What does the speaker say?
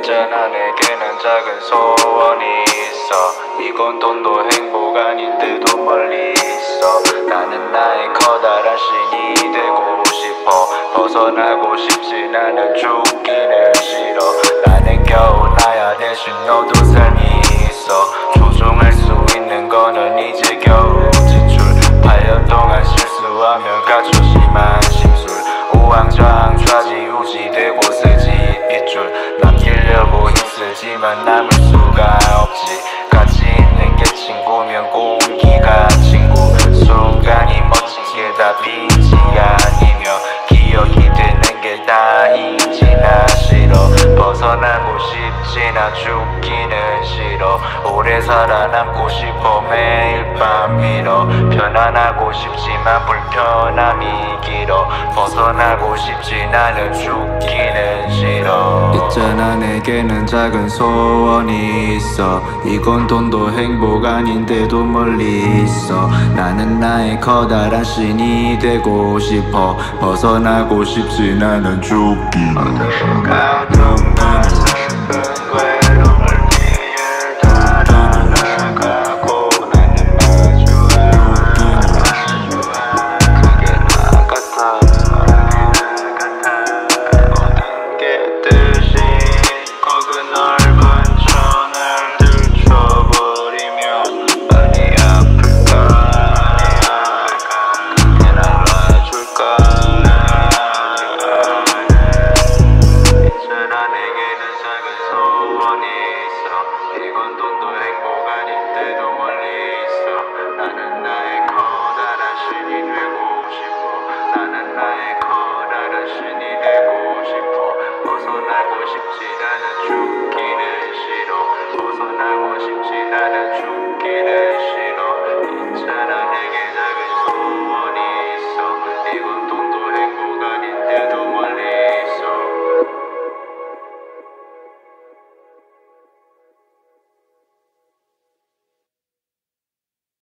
있잖아 내게는 작은 소원이 있어. 이건 돈도 행복 아닌데도 멀리 있어. 나는 나의 커다란 신이 되고 싶어. 벗어나고 싶진 않은 죽기는 싫어. 나는 겨우 나야 대신 너도 삶이 있어. 조종할 수 있는 거는 이제 겨우 지출. 8년 동안 실수하며 갖춰 심한 빛이 아니며 기억이 되는 게 다인지 나 싫어. 벗어나고 싶지 나 죽기는 싫어. 오래 살아남고 싶어 매일 밤 밀어. 편안하고 싶지만 불편함이 길어. 벗어나고 싶지 나는 죽기는 싫어 있잖아 내게는 작은 소원이 있어. 이건 돈도 행복 아닌데도 멀리 있어. 나는 나의 커다란 신이 되고 싶어. 벗어나고 싶지 나는 죽기 Thank you.